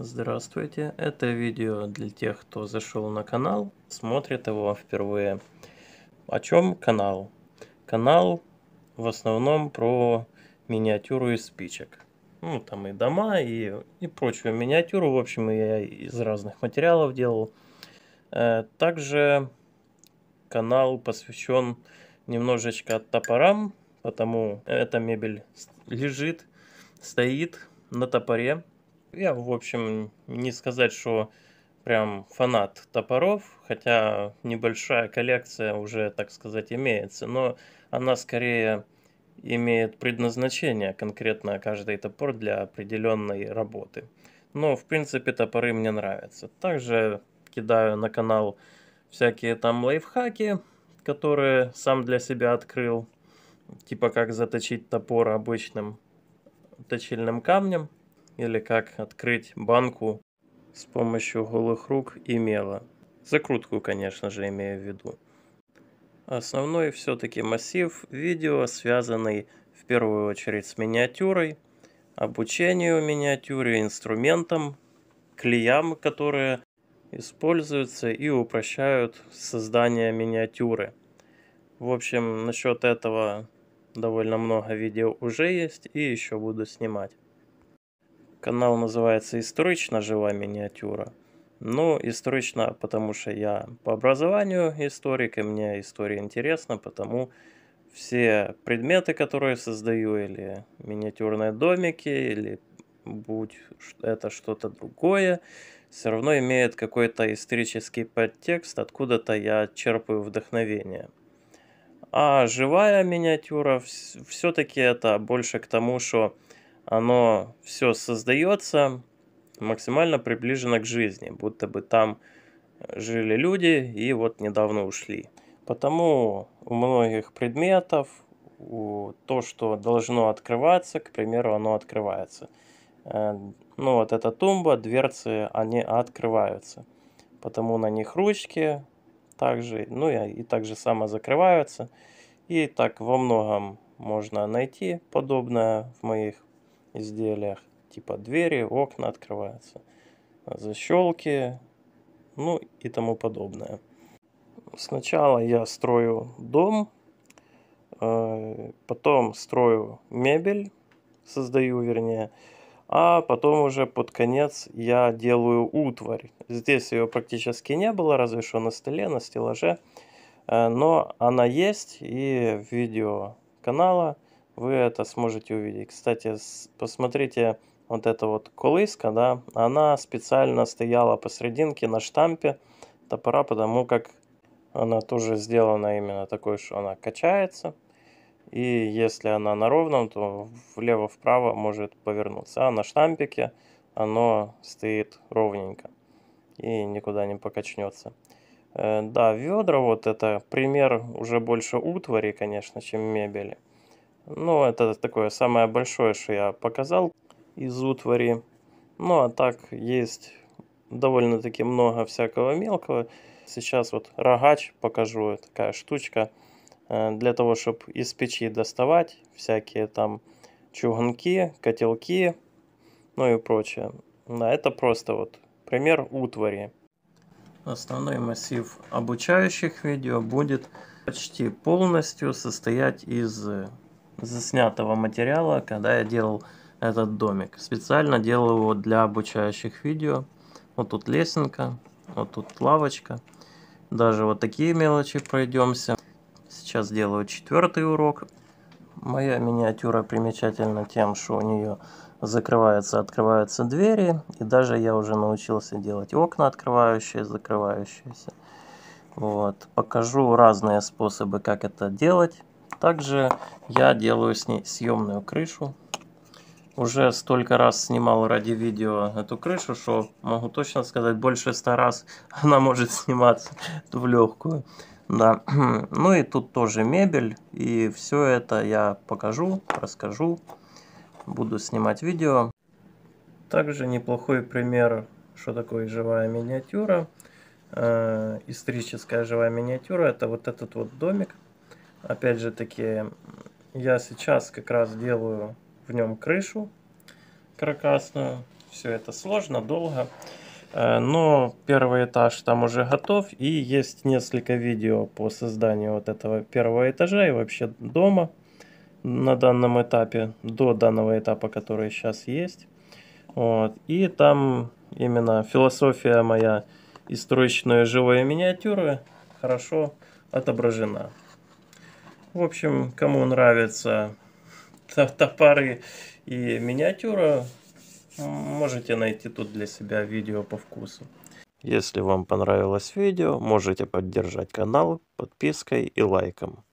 Здравствуйте, это видео для тех, кто зашел на канал, смотрит его впервые. О чем канал? Канал в основном про миниатюру из спичек. Ну, там и дома, и, и прочую миниатюру. В общем, я из разных материалов делал. Э, также канал посвящен немножечко топорам, потому эта мебель лежит, стоит на топоре. Я, в общем, не сказать, что прям фанат топоров, хотя небольшая коллекция уже, так сказать, имеется, но она скорее имеет предназначение конкретно каждый топор для определенной работы. Но, в принципе, топоры мне нравятся. Также кидаю на канал всякие там лайфхаки, которые сам для себя открыл. Типа как заточить топор обычным точильным камнем. Или как открыть банку с помощью голых рук и мела. Закрутку, конечно же, имею в виду. Основной все-таки массив видео, связанный в первую очередь с миниатюрой, обучению миниатюре, инструментам, клеям, которые используются и упрощают создание миниатюры. В общем, насчет этого довольно много видео уже есть и еще буду снимать. Канал называется «Исторично жива миниатюра». Ну, исторично, потому что я по образованию историк, и мне история интересна, потому все предметы, которые создаю, или миниатюрные домики, или будь это что-то другое, все равно имеет какой-то исторический подтекст, откуда-то я черпаю вдохновение. А живая миниатюра все-таки это больше к тому, что оно все создается максимально приближено к жизни, будто бы там жили люди и вот недавно ушли. Потому у многих предметов у то, что должно открываться, к примеру, оно открывается. Э, ну вот эта тумба, дверцы, они открываются. Потому на них ручки также, ну и, и также само закрываются. И так во многом можно найти подобное в моих изделиях. Типа двери, окна открываются, защелки, ну и тому подобное. Сначала я строю дом, э, потом строю мебель, создаю вернее, а потом уже под конец я делаю утварь. Здесь ее практически не было, разве что на столе, на стеллаже. Э, но она есть, и в видео канала вы это сможете увидеть. Кстати, посмотрите, вот эта вот колыска, да, она специально стояла посерединке на штампе топора, потому как она тоже сделана именно такой, что она качается. И если она на ровном, то влево-вправо может повернуться. А на штампике оно стоит ровненько и никуда не покачнется. Э, да, ведра, вот это пример уже больше утвари, конечно, чем мебели. Ну, это такое самое большое, что я показал из утвари. Ну, а так есть довольно-таки много всякого мелкого. Сейчас вот рогач покажу, такая штучка. Э, для того, чтобы из печи доставать всякие там чугунки, котелки, ну и прочее. Да, это просто вот пример утвари. Основной массив обучающих видео будет почти полностью состоять из заснятого материала, когда я делал этот домик. Специально делал его для обучающих видео. Вот тут лесенка, вот тут лавочка. Даже вот такие мелочи пройдемся. Сейчас делаю четвертый урок. Моя миниатюра примечательна тем, что у нее закрываются, открываются двери. И даже я уже научился делать окна открывающие, закрывающиеся. Вот. Покажу разные способы, как это делать. Также я делаю с ней съемную крышу. Уже столько раз снимал ради видео эту крышу, что могу точно сказать, больше ста раз она может сниматься в легкую. Да, ну и тут тоже мебель, и все это я покажу, расскажу, буду снимать видео. Также неплохой пример, что такое живая миниатюра, э, историческая живая миниатюра, это вот этот вот домик. Опять же таки, я сейчас как раз делаю в нем крышу каркасную, все это сложно, долго. Э, но первый этаж там уже готов. И есть несколько видео по созданию вот этого первого этажа и вообще дома на данном этапе, до данного этапа, который сейчас есть. Вот. И там именно философия моя и строечные живые миниатюры хорошо отображена. В общем, кому нравятся топоры и миниатюра, можете найти тут для себя видео по вкусу. Если вам понравилось видео, можете поддержать канал подпиской и лайком.